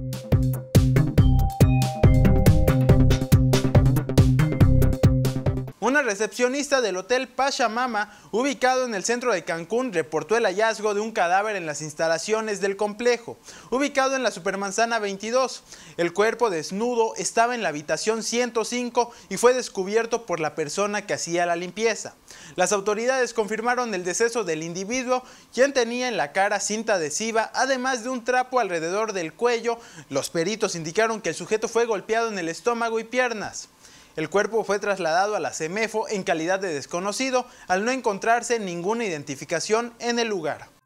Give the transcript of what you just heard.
Thank you. Una recepcionista del Hotel Pachamama, ubicado en el centro de Cancún, reportó el hallazgo de un cadáver en las instalaciones del complejo, ubicado en la Supermanzana 22. El cuerpo desnudo estaba en la habitación 105 y fue descubierto por la persona que hacía la limpieza. Las autoridades confirmaron el deceso del individuo, quien tenía en la cara cinta adhesiva, además de un trapo alrededor del cuello. Los peritos indicaron que el sujeto fue golpeado en el estómago y piernas. El cuerpo fue trasladado a la CEMEFO en calidad de desconocido al no encontrarse ninguna identificación en el lugar.